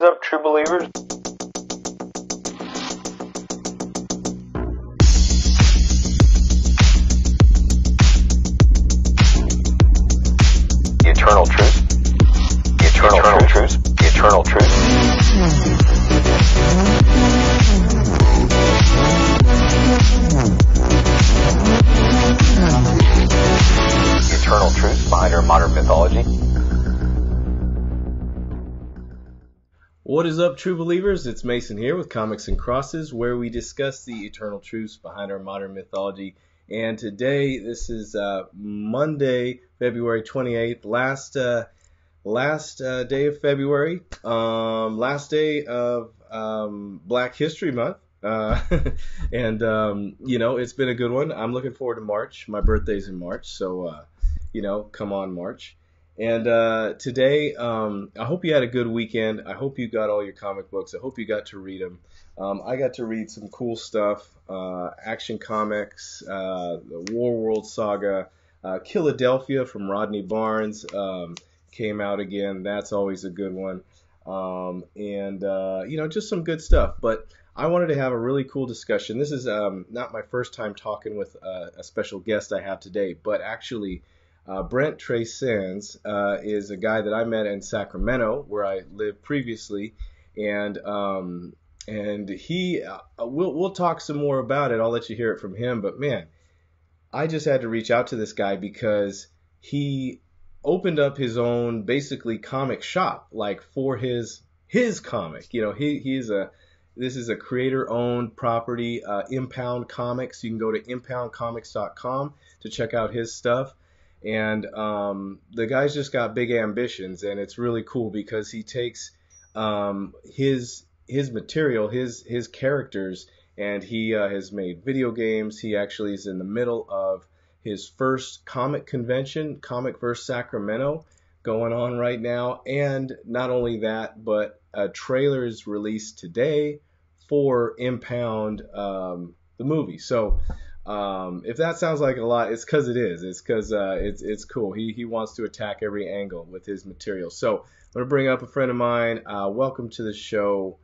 up, true believers? What is up, true believers? It's Mason here with Comics and Crosses, where we discuss the eternal truths behind our modern mythology. And today, this is uh, Monday, February 28th, last uh, last uh, day of February, um, last day of um, Black History Month. Uh, and um, you know, it's been a good one. I'm looking forward to March. My birthday's in March, so uh, you know, come on, March. And uh, today, um, I hope you had a good weekend. I hope you got all your comic books. I hope you got to read them. Um, I got to read some cool stuff uh, Action Comics, uh, the Warworld Saga, uh, Philadelphia from Rodney Barnes um, came out again. That's always a good one. Um, and, uh, you know, just some good stuff. But I wanted to have a really cool discussion. This is um, not my first time talking with uh, a special guest I have today, but actually, uh, Brent Trayce Sands uh, is a guy that I met in Sacramento, where I lived previously, and um, and he uh, we'll we'll talk some more about it. I'll let you hear it from him. But man, I just had to reach out to this guy because he opened up his own basically comic shop, like for his his comic. You know, he he's a this is a creator owned property, uh, Impound Comics. You can go to impoundcomics.com to check out his stuff. And um, the guy's just got big ambitions, and it's really cool because he takes um, his his material, his his characters, and he uh, has made video games. He actually is in the middle of his first comic convention, Comic Verse Sacramento, going on right now. And not only that, but a trailer is released today for Impound um, the movie. So um, if that sounds like a lot, it's because it is. It's because uh, it's it's cool. He he wants to attack every angle with his material. So I'm gonna bring up a friend of mine. Uh, welcome to the show,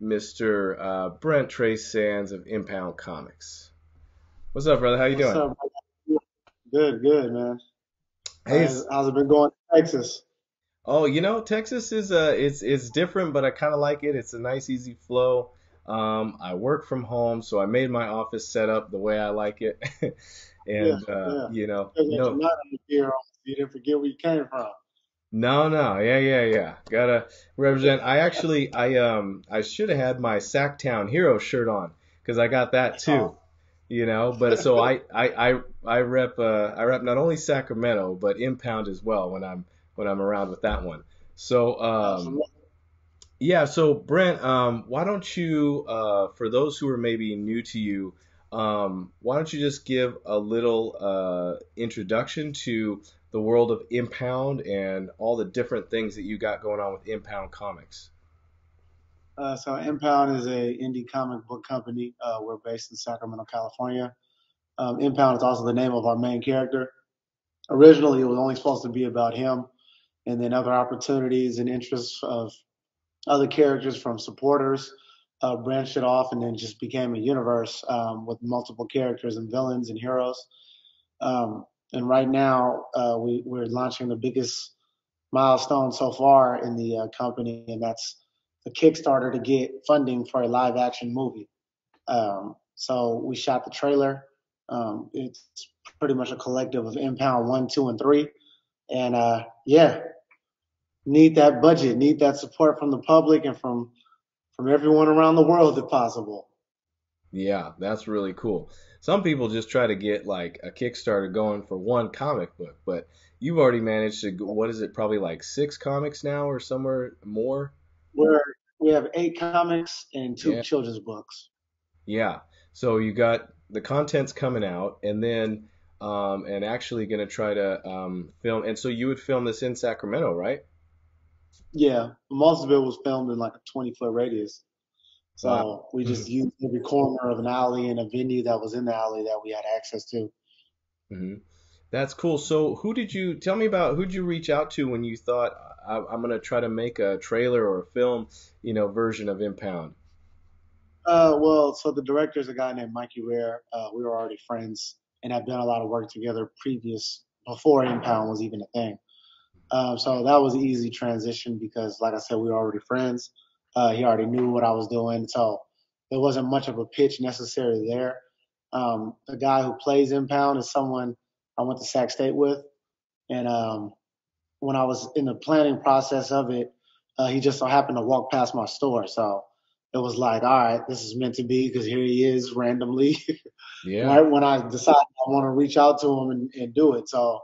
Mr. Uh, Brent Trayce Sands of Impound Comics. What's up, brother? How you What's doing? up. Good, good, man. Hey, How's, how's it been going in Texas? Oh, you know, Texas is uh it's it's different, but I kind of like it. It's a nice, easy flow. Um, I work from home, so I made my office set up the way I like it. And Yeah, uh, yeah. you know, no, not here, you didn't forget where you came from. no, no, yeah, yeah, yeah. Gotta represent. I actually, I um, I should have had my Sacktown Hero shirt on because I got that too. Oh, You know, but so I I I I rep uh I rep not only Sacramento but Impound as well when I'm when I'm around with that one. So um. Yeah, so Brent, um, why don't you, uh, for those who are maybe new to you, um, why don't you just give a little uh, introduction to the world of Impound and all the different things that you got going on with Impound Comics? Uh, so Impound is a indie comic book company. Uh, we're based in Sacramento, California. Um, Impound is also the name of our main character. Originally, it was only supposed to be about him, and then other opportunities and interests of other characters from supporters uh, branched it off, and then just became a universe um, with multiple characters and villains and heroes. Um, and right now, uh, we, we're launching the biggest milestone so far in the uh, company, and that's the Kickstarter to get funding for a live action movie. Um, so we shot the trailer. Um, it's pretty much a collective of Impound 1, 2, and 3. And uh, yeah, need that budget, need that support from the public and from from everyone around the world if possible. Yeah, that's really cool. Some people just try to get like a Kickstarter going for one comic book, but you've already managed to, what is it, probably like six comics now or somewhere more? Where we have eight comics and two Yeah. children's books. Yeah. So you got the content's coming out, and then um, and actually going to try to um, film. And so you would film this in Sacramento, right? Yeah, most of it was filmed in like a 20 foot radius. So Wow. we just used every corner of an alley and a venue that was in the alley that we had access to. hmm That's cool. So, who did you tell me about? Who did you reach out to when you thought I, I'm going to try to make a trailer or a film, you know, version of Impound? Uh, well, so the director is a guy named Mikey Ware. Uh, we were already friends and have done a lot of work together previous before Impound was even a thing. Um, so that was an easy transition because, like I said, we were already friends. Uh, he already knew what I was doing, so there wasn't much of a pitch necessary there. Um, the guy who plays Impound is someone I went to Sac State with, and um, when I was in the planning process of it, uh, he just so happened to walk past my store, so it was like, all right, this is meant to be because here he is randomly. Yeah. right when I decided I want to reach out to him and, and do it. So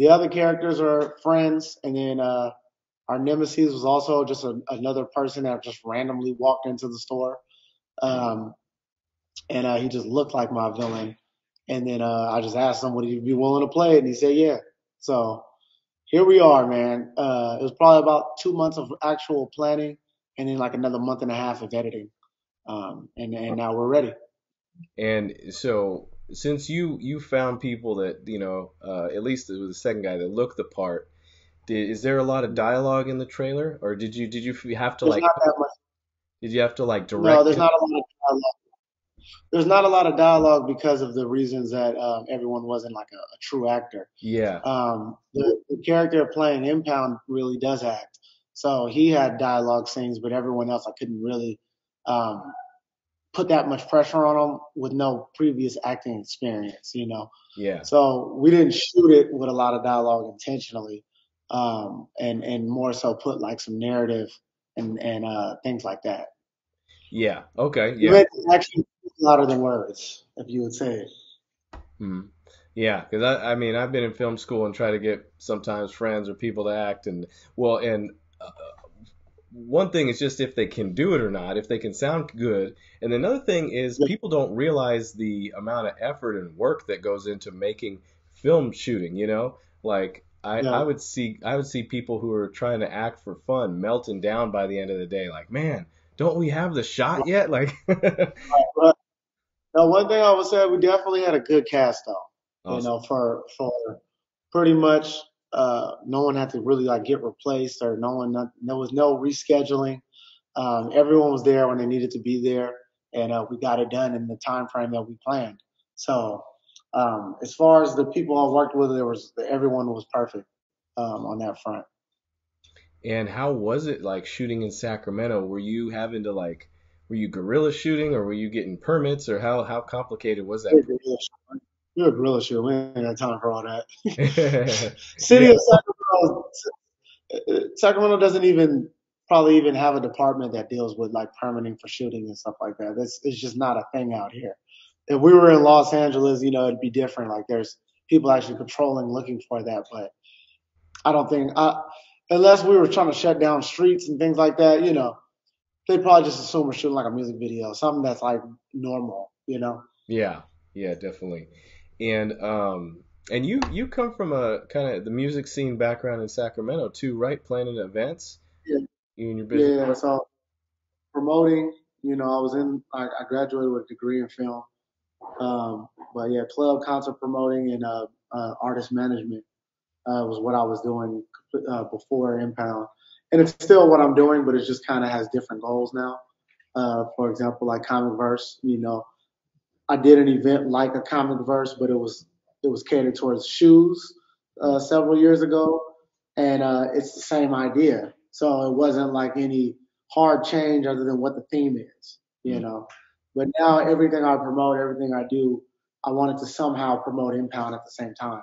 the other characters are friends, and then uh, our nemesis was also just a, another person that just randomly walked into the store, um, and uh, he just looked like my villain. And then uh, I just asked him, would he be willing to play? And he said, yeah. So here we are, man. Uh, it was probably about two months of actual planning, and then like another month and a half of editing, um, and and now we're ready. And so, since you you found people that you know, uh, at least with the second guy that looked the part, did, is there a lot of dialogue in the trailer, or did you did you have to There's like not that much. did you have to like direct? No, there's it? not a lot of dialogue. There's not a lot of dialogue because of the reasons that um, everyone wasn't like a, a true actor. Yeah. Um, the, the character playing Impound really does act, so he had dialogue scenes, but everyone else I couldn't really um, put that much pressure on him with no previous acting experience, you know. Yeah. So we didn't shoot it with a lot of dialogue intentionally, um, and and more so put like some narrative and and uh, things like that. Yeah. Okay. Yeah. actually louder than words, if you would say it. Hmm. Yeah, because I, I mean, I've been in film school and try to get sometimes friends or people to act, and well, and uh, one thing is just if they can do it or not, if they can sound good, and another thing is people don't realize the amount of effort and work that goes into making film shooting. You know, like I, Yeah. I would see I would see people who are trying to act for fun melting down by the end of the day, like, man, don't we have the shot yet? Like, now, one thing I would say, we definitely had a good cast though. You know, for for pretty much uh, no one had to really like get replaced or no one there was no rescheduling. Um, everyone was there when they needed to be there, and uh, we got it done in the time frame that we planned. So um, as far as the people I worked with, there was everyone was perfect um, on that front. And how was it like shooting in Sacramento? Were you having to like, were you guerrilla shooting or were you getting permits or how how complicated was that? You're a guerrilla shoot. We ain't got time for all that. yeah. City of Sacramento, Sacramento doesn't even probably even have a department that deals with like permitting for shooting and stuff like that. That's it's just not a thing out here. If we were in Los Angeles, you know, it'd be different. Like there's people actually patrolling looking for that, but I don't think uh, unless we were trying to shut down streets and things like that, you know, they'd probably just assume we're shooting like a music video, something that's like normal, you know. Yeah, yeah, definitely. And um and you you come from a kind of the music scene background in Sacramento too, right? Planning events. Yeah. You and your business. Yeah, so promoting, you know, I was in, I, I graduated with a degree in film. Um, but yeah, club concert promoting and uh, uh, artist management uh, was what I was doing uh, before Impound. And it's still what I'm doing, but it just kind of has different goals now. Uh, for example, like Comic Verse, you know, I did an event like a Comic Verse, but it was it was catered towards shoes uh, several years ago, and uh, it's the same idea. So it wasn't like any hard change other than what the theme is, you Mhm. know. But now everything I promote, everything I do, I wanted to somehow promote Impound at the same time.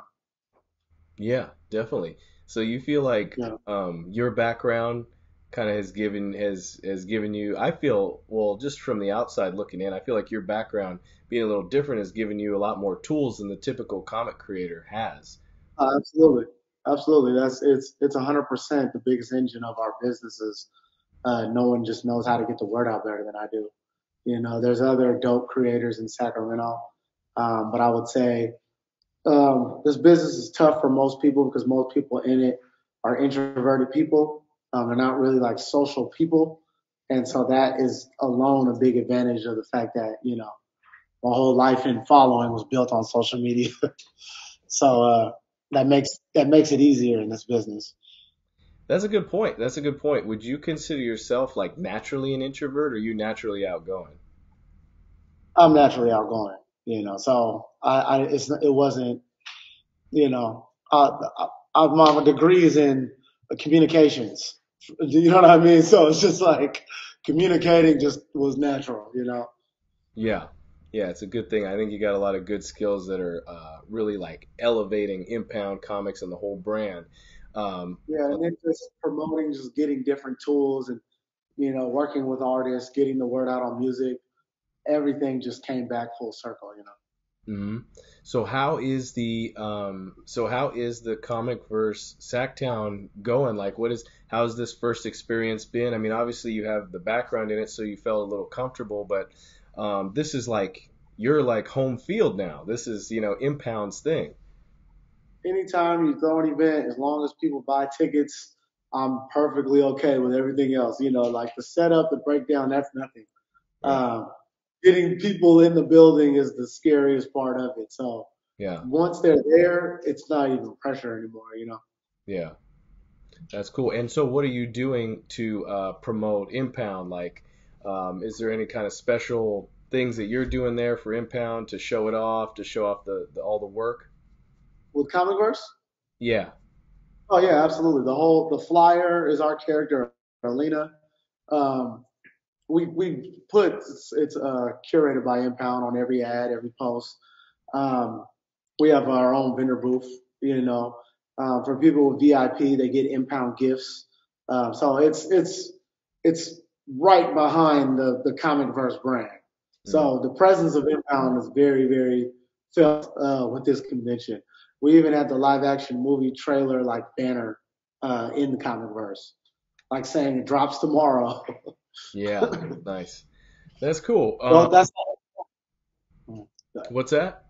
Yeah, definitely. So you feel like Yeah. um, your background kind of has given has has given you. I feel well, just from the outside looking in, I feel like your background being a little different has given you a lot more tools than the typical comic creator has. Uh, absolutely, absolutely. That's it's it's 100% the biggest engine of our businesses. Uh, no one just knows how to get the word out better than I do. You know, there's other dope creators in Sacramento, um, but I would say um, this business is tough for most people because most people in it are introverted people. Um, they're not really like social people, and so that is alone a big advantage of the fact that you know my whole life and following was built on social media. So uh, that makes that makes it easier in this business. That's a good point. That's a good point. Would you consider yourself like naturally an introvert, or are you naturally outgoing? I'm naturally outgoing, you know. So I, I it's it wasn't, you know, uh, I, my degree is in communications. You know what I mean? So it's just like communicating just was natural, you know. Yeah, yeah, it's a good thing. I think you got a lot of good skills that are uh, really like elevating Impound Comics and the whole brand. Um, Yeah, and then just promoting, just getting different tools and, you know, working with artists, getting the word out on music, everything just came back full circle, you know. hmm So how is the um, so how is the comic verse Sacktown going? Like, what is how's this first experience been? I mean, obviously you have the background in it, so you felt a little comfortable, but um, this is like you're like home field now. This is you know Impound's thing. Anytime you throw an event, as long as people buy tickets, I'm perfectly okay with everything else. You know, like the setup, the breakdown, that's nothing. Um, getting people in the building is the scariest part of it. So Yeah, once they're there, it's not even pressure anymore, you know. yeah, that's cool. And so, what are you doing to uh, promote Impound? Like, um, is there any kind of special things that you're doing there for Impound to show it off, to show off the, the all the work? With Comicverse, Yeah. oh yeah, absolutely. The whole the flyer is our character, Alina. Um, we we put it's, it's uh, curated by Impound on every ad, every post. Um, we have our own vendor booth, you know. Uh, for people with VIP, they get Impound gifts. Um, so it's it's it's right behind the the Comicverse brand. So the presence of Impound is very very felt uh, with this convention. We even had the live action movie trailer like banner uh, in the Comicverse, like saying it drops tomorrow. Yeah, nice. That's cool. Well, Um, that's what's that?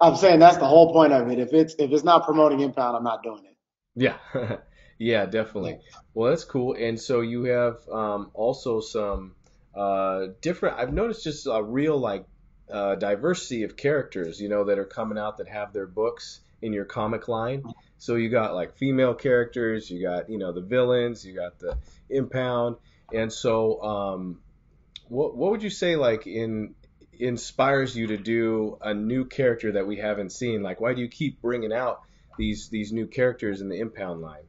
I'm saying that's the whole point of it. If it's if it's not promoting Impound, I'm not doing it. Yeah, yeah, definitely. Well, that's cool. And so you have um, also some uh, different. I've noticed just a real like uh, diversity of characters, you know, that are coming out that have their books in your comic line. So you got like female characters, you got you know the villains, you got the impound, and so um, what what would you say like in inspires you to do a new character that we haven't seen? Like, why do you keep bringing out these these new characters in the impound line?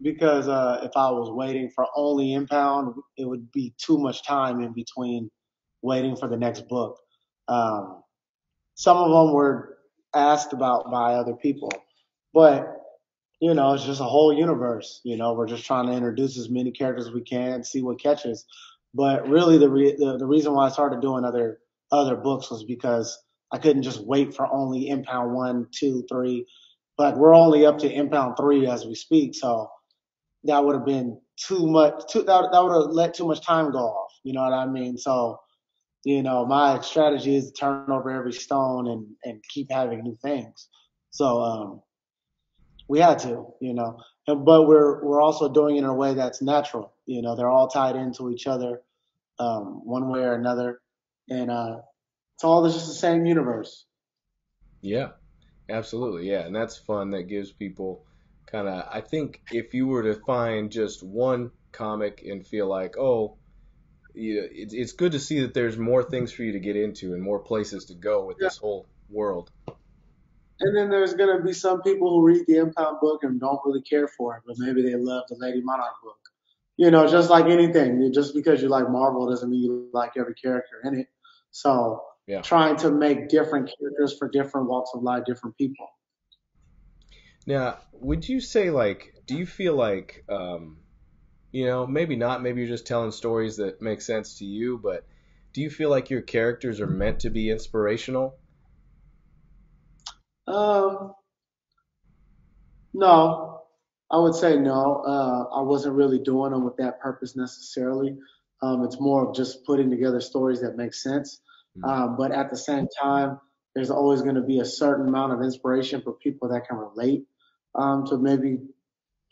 Because uh, if I was waiting for only Impound, it would be too much time in between waiting for the next book. Um, some of them were asked about by other people, but you know, it's just a whole universe. You know, we're just trying to introduce as many characters as we can, see what catches. But really, the re- the, the reason why I started doing other other books was because I couldn't just wait for only Impound one, two, three. But we're only up to Impound three as we speak, so that would have been too much. Too, that that would have let too much time go off. You know what I mean? So, you know, my strategy is to turn over every stone and and keep having new things. So, um, we had to, you know, and, but we're we're also doing it in a way that's natural. You know, they're all tied into each other, um, one way or another, and uh, it's all just the same universe. Yeah, absolutely. Yeah, and that's fun. That gives people kind of. I think if you were to find just one comic and feel like, oh, yeah, it's it's good to see that there's more things for you to get into and more places to go with this whole world. And then there's gonna be some people who read the Impound book and don't really care for it, but maybe they love the Lady Monarch book. You know, just like anything, just because you like Marvel doesn't mean you like every character in it. So Yeah. trying to make different characters for different walks of life, different people. Now, would you say like, do you feel like, um, you know, maybe not, maybe you're just telling stories that make sense to you, but do you feel like your characters are meant to be inspirational? Um, no, I would say no. Uh, I wasn't really doing them with that purpose necessarily. Um, it's more of just putting together stories that make sense. Um, but at the same time, there's always going to be a certain amount of inspiration for people that can relate um, to maybe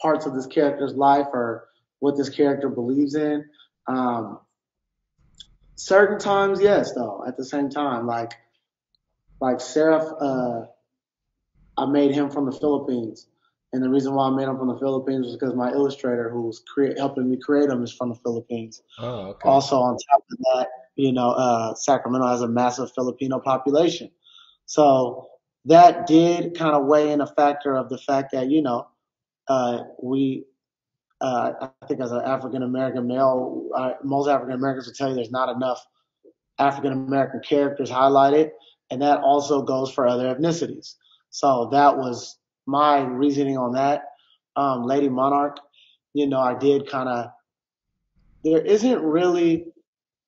parts of this character's life or what this character believes in. Um, certain times, yes, though. At the same time, like like Seraph, uh, I made him from the Philippines. And the reason why I made him from the Philippines was because my illustrator, who was crea- helping me create him, is from the Philippines. Oh, okay. Also, on top of that, you know, uh, Sacramento has a massive Filipino population. So that did kind of weigh in a factor of the fact that, you know, uh, we, uh, I think as an African American male, uh, most African Americans will tell you there's not enough African American characters highlighted. And that also goes for other ethnicities. So that was my reasoning on that. Um, Lady Monarch, you know, I did kind of, there isn't really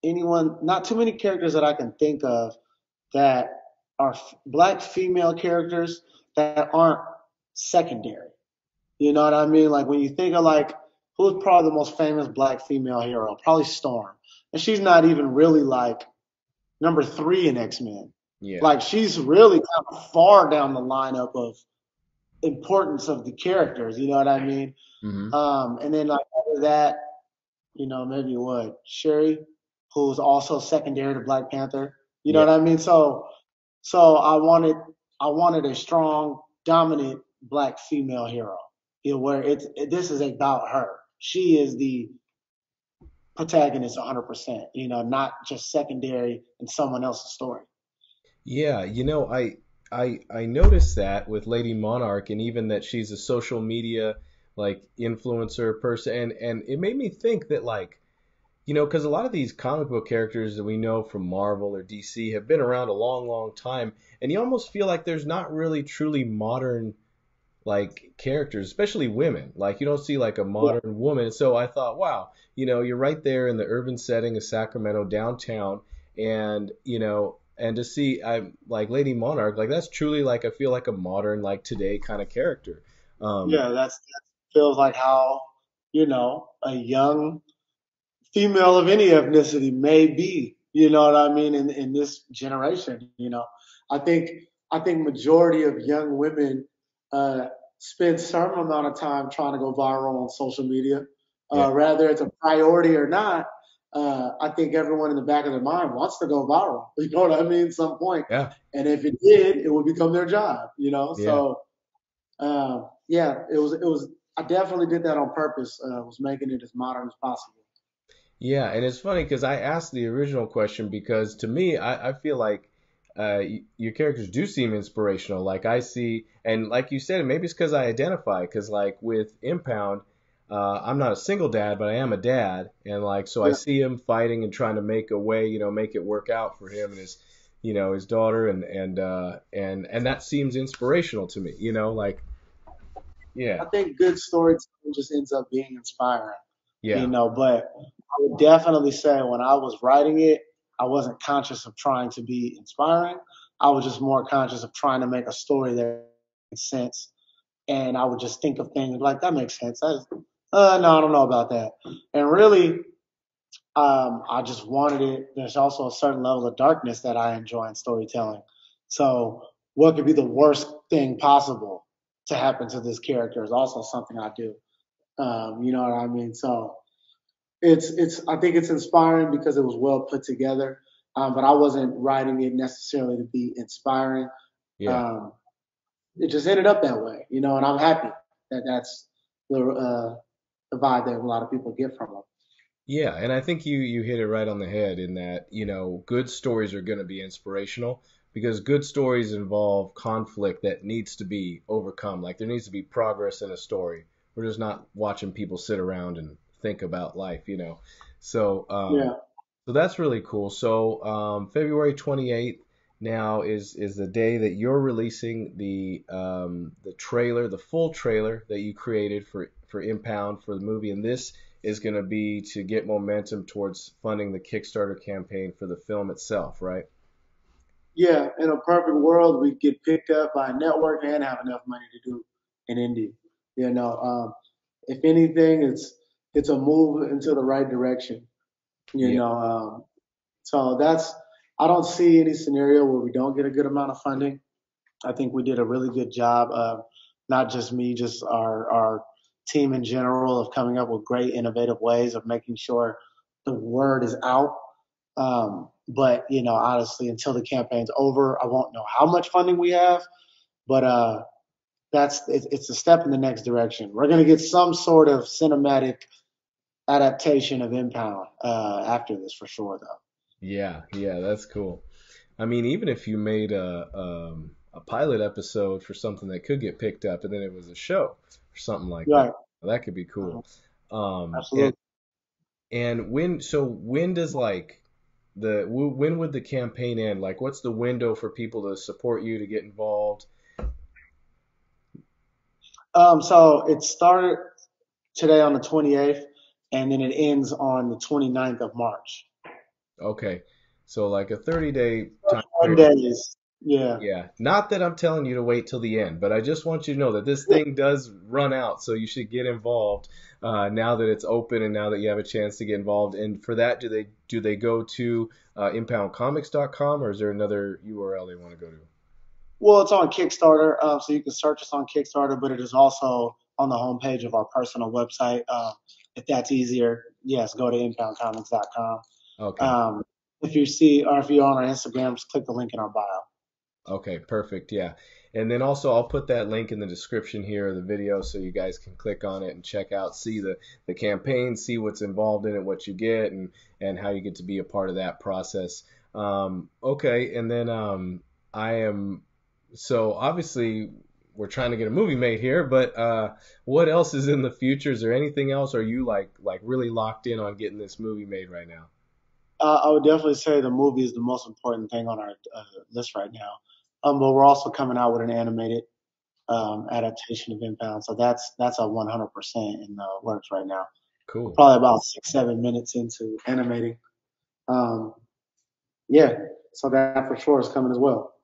anyone, not too many characters that I can think of that are f- black female characters that aren't secondary. You know what I mean? Like when you think of like, who's probably the most famous black female hero? Probably Storm. And she's not even really like number three in X Men. Yeah. Like she's really kind of far down the lineup of importance of the characters. You know what I mean? hmm Um, and then like after that, you know, maybe what Shuri, who's also secondary to Black Panther. You know Yeah. what I mean? So, so I wanted, I wanted a strong, dominant black female hero. You know, where it's it, this is about her. She is the protagonist 100%. You know, not just secondary in someone else's story. Yeah, you know, I I I noticed that with Lady Monarch and even that she's a social media like influencer person and and it made me think that like you know, because a lot of these comic book characters that we know from Marvel or DC have been around a long, long time, and you almost feel like there's not really truly modern like characters, especially women. Like you don't see like a modern woman. So I thought, wow, you know, you're right there in the urban setting of Sacramento downtown, and you know, and to see I like Lady Monarch, like that's truly like I feel like a modern like today kind of character. Um, Yeah, that's that feels like how you know a young female of any ethnicity may be. You know what I mean? In in this generation, you know, I think I think majority of young women uh, spend some amount of time trying to go viral on social media, uh, Yeah. whether it's a priority or not. Uh, I think everyone in the back of their mind wants to go viral. You know what I mean? Some point. Yeah. And if it did, it would become their job. You know. Yeah. So, uh, yeah, it was it was I definitely did that on purpose. Uh, was making it as modern as possible. Yeah, and it's funny because I asked the original question because to me, I, I feel like uh, your characters do seem inspirational. Like I see, and like you said, maybe it's because I identify. Because like with Impound, uh, I'm not a single dad, but I am a dad, and like so I see him fighting and trying to make a way, you know, make it work out for him and his, you know, his daughter, and and uh, and and that seems inspirational to me. You know, like yeah, I think good storytelling just ends up being inspiring. yeah, You know, but I would definitely say when I was writing it, I wasn't conscious of trying to be inspiring. I was just more conscious of trying to make a story that makes sense. And I would just think of things like that makes sense. Just, uh, no, I don't know about that. And really, um, I just wanted it. There's also a certain level of darkness that I enjoy in storytelling. So, what could be the worst thing possible to happen to this character is also something I do. Um, you know what I mean? So, it's it's. I think it's inspiring because it was well put together. Um, but I wasn't writing it necessarily to be inspiring. yeah. Um, it just ended up that way, you know, and I'm happy that that's the uh, the vibe that a lot of people get from them. Yeah, and I think you you hit it right on the head in that, you know, good stories are going to be inspirational because good stories involve conflict that needs to be overcome. Like there needs to be progress in a story. We're just not watching people sit around and think about life, you know. So, um, Yeah. so that's really cool. So, um, February 28th now is is the day that you're releasing the um, the trailer, the full trailer that you created for for Impound for the movie, and this is going to be to get momentum towards funding the Kickstarter campaign for the film itself, right? Yeah, in a perfect world, we get picked up by a network and have enough money to do an indie. You know, um, if anything, it's it's a move into the right direction. You Yeah. know, um, so that's I don't see any scenario where we don't get a good amount of funding. I think we did a really good job of not just me, just our our team in general of coming up with great innovative ways of making sure the word is out. Um, but you know, honestly, until the campaign's over, I won't know how much funding we have. But uh, that's it, it's a step in the next direction. We're gonna get some sort of cinematic adaptation of Impound uh, after this for sure, though. Yeah, yeah, that's cool. I mean, even if you made a um, a pilot episode for something that could get picked up, and then it was a show or something like Right. that, that could be cool. Um, Absolutely. And, and when so when does like the when would the campaign end? Like, what's the window for people to support you to get involved? Um, so it started today on the 28th, and then it ends on the 29th of March. Okay, so like a 30 day time One period. days. Yeah. Yeah, not that I'm telling you to wait till the end, but I just want you to know that this thing does run out, so you should get involved uh, now that it's open and now that you have a chance to get involved. And for that, do they do they go to uh, impoundcomics.com or is there another URL they want to go to? Well, it's on Kickstarter, um, so you can search us on Kickstarter, but it is also on the homepage of our personal website. Um, if that's easier, yes, go to impoundcomics.com. Okay, Um, if you see, or if you're on our Instagram, just click the link in our bio. okay, perfect. Yeah, and then also I'll put that link in the description here of the video so you guys can click on it and check out, see the the campaign, see what's involved in it, what you get, and and how you get to be a part of that process. Um, okay, and then um, I am so obviously we're trying to get a movie made here, but uh, what else is in the future? Is there anything else? Are you like like really locked in on getting this movie made right now? Uh, I would definitely say the movie is the most important thing on our uh, list right now. Um, but we're also coming out with an animated um, adaptation of Impound, so that's that's a 100% in the works right now. Cool. Probably about six seven minutes into animating. Um, yeah, so that for sure is coming as well.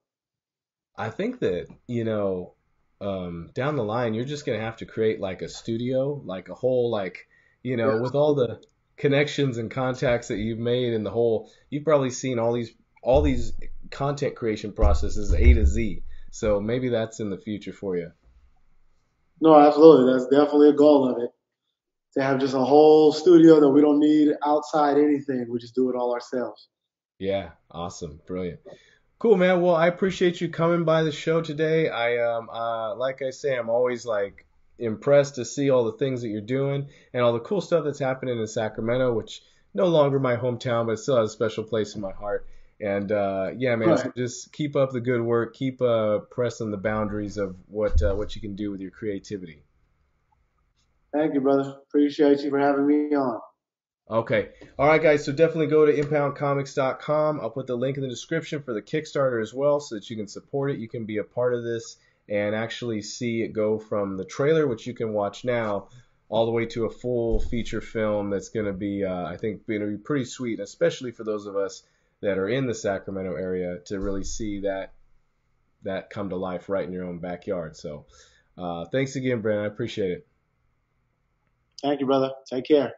I think that, you know, um, down the line, you're just going to have to create like a studio, like a whole, like, you know, Yeah. with all the connections and contacts that you've made and the whole, you've probably seen all these, all these content creation processes A to Z. So maybe that's in the future for you. No, absolutely, that's definitely a goal of it. To have just a whole studio that we don't need outside anything, we just do it all ourselves. Yeah, awesome, brilliant. Cool, man. Well, I appreciate you coming by the show today. I um uh like I say, I'm always like impressed to see all the things that you're doing and all the cool stuff that's happening in Sacramento, which no longer my hometown, but it still has a special place in my heart. And uh, yeah, man, so just keep up the good work. Keep uh, pressing the boundaries of what uh, what you can do with your creativity. Thank you, brother. Appreciate you for having me on. Okay. All right, guys. So definitely go to impoundcomics.com. I'll put the link in the description for the Kickstarter as well so that you can support it. You can be a part of this and actually see it go from the trailer, which you can watch now, all the way to a full feature film that's going to be, uh, I think, going to be pretty sweet, especially for those of us that are in the Sacramento area to really see that that come to life right in your own backyard. So uh, thanks again, Brandon. I appreciate it. Thank you, brother. Take care.